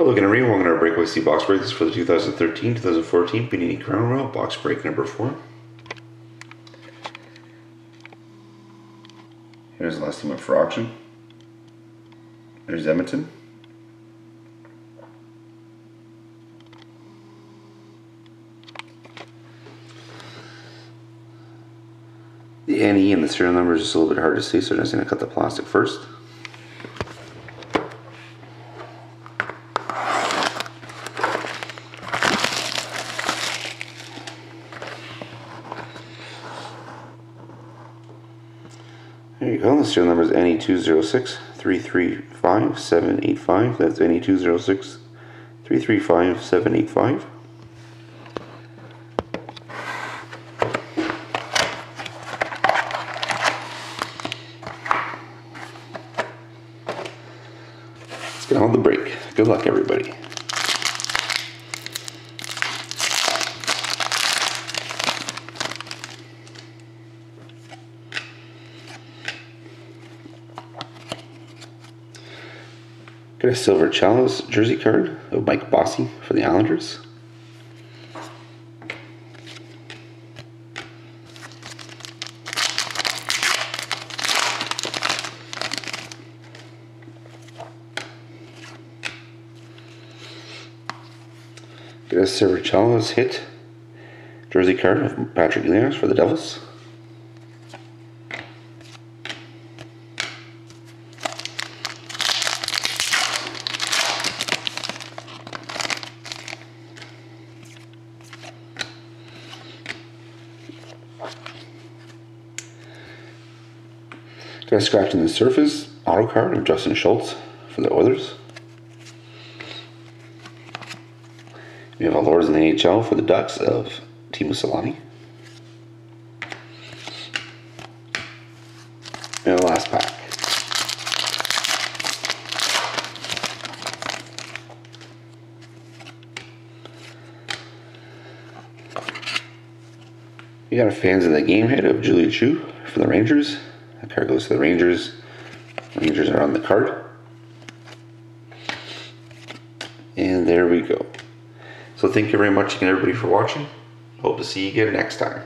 Hello again, everyone. Welcome to our breakaway SC box break. This is for the 2013-2014 Panini Crown Royale box break number four. Here's the last team up for auction. There's Edmonton. The NE and the serial number is a little bit hard to see, so I'm just going to cut the plastic first. There you go. The serial number is NE206 335 785. That's NE206 335 785. Let's get on the break. Good luck, everybody. Got a silver chalice jersey card of Mike Bossy for the Islanders. Got a silver chalice hit jersey card of Patrick Elias for the Devils. Got a scratch in the surface auto card of Justin Schultz for the Oilers. We have a Lords in the NHL for the Ducks of Teemu Selanne. And the last pack. We got a fans of the game hit of Julia Chu for the Rangers. That card goes to the Rangers. Rangers are on the card. And there we go. So thank you very much again everybody for watching. Hope to see you again next time.